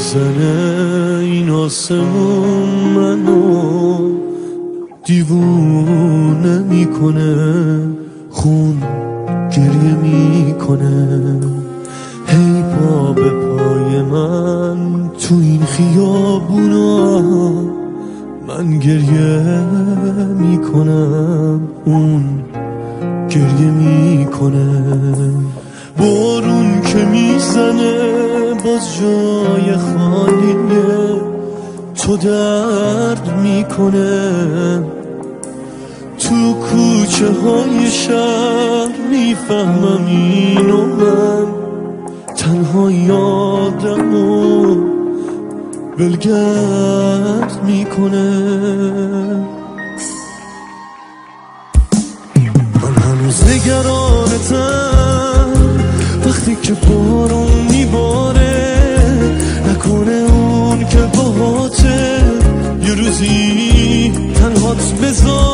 می‌زنه این آسمون منو دیوونه می‌کنه خون گریه می‌کنه. هی پا به پای من تو این خیابونا من گریه می‌کنم اون گریه می‌کنه. بارون که می‌زنه باز جای خالیه. تو درد می‌کنه. تو کوچه های شهر می‌فهمم اینو من. تنها یادم و بلگرد می‌کنه. من هنوز نگرانتم. وقتی که بارون میباره نکنه اون که باهاته یه روزی تنهات بذاره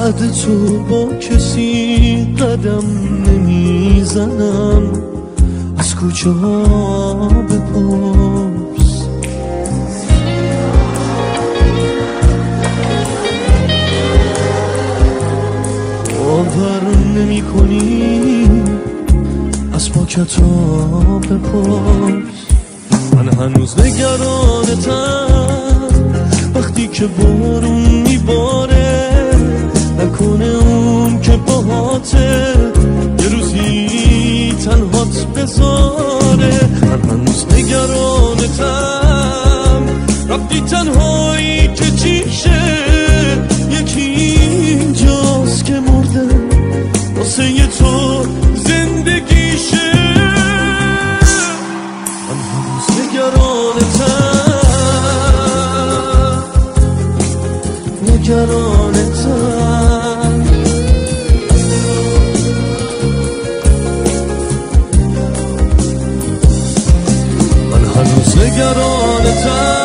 بعد تو با کسی قدم نمی‌زنم. از ها بپرس؟ باور نمی کنی از پاکت ها بپرس. من هنوز نگرانتم. وقتی که بارون میباره نگران تن.